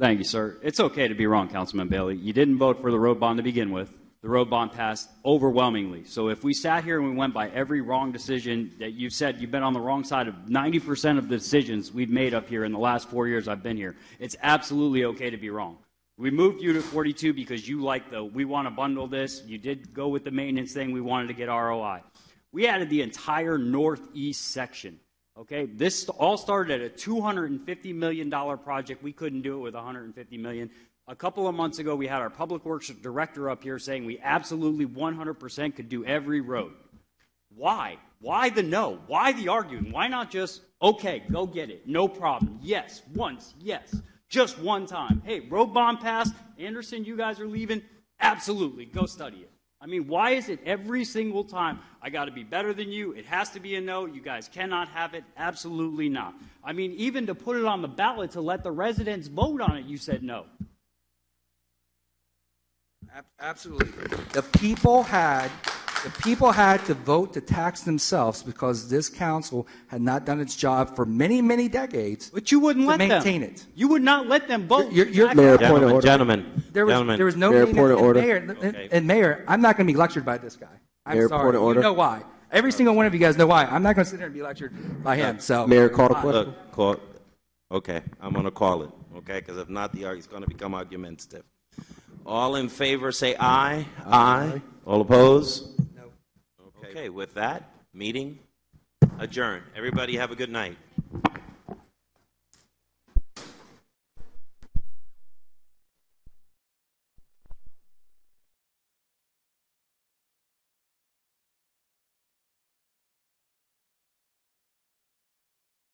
Thank you, sir. It's okay to be wrong, Councilman Bailey. You didn't vote for the road bond to begin with. The road bond passed overwhelmingly. So if we sat here and we went by every wrong decision that you've said, you've been on the wrong side of 90% of the decisions we've made up here in the last four years I've been here. It's absolutely okay to be wrong. We moved you to 42 because you like the, we want to bundle this. You did go with the maintenance thing. We wanted to get ROI. We added the entire northeast section. Okay, this all started at a $250 million project. We couldn't do it with 150 million. A couple of months ago, we had our public works director up here saying we absolutely 100% could do every road. Why? Why the no? Why the arguing? Why not just, okay, go get it, no problem. Yes, once, yes, just one time. Hey, road bond passed. Anderson, you guys are leaving. Absolutely, go study it. I mean, why is it every single time I got to be better than you? It has to be a no. You guys cannot have it. Absolutely not. I mean, even to put it on the ballot to let the residents vote on it, you said no. Absolutely. The people had, the people had to vote to tax themselves because this council had not done its job for many, many decades. But you wouldn't To let them maintain it. You would not let them vote. You're- you're- Tax- Mayor, point of Gentlemen, order. gentlemen, There was, gentlemen. there was no Mayor, meeting, point of and order. Mayor, Okay. and Mayor, I'm not going to be lectured by this guy. I'm Mayor, sorry. point of order. You know why? Every single one of you guys know why. I'm not going to sit there and be lectured by him. So, Mayor, call the question. Look, call, okay, I'm gonna call it, okay, because if not, the, it's gonna become argumentative. All in favor, say aye. Aye. All opposed? No. Okay, with that, meeting adjourned. Everybody have a good night.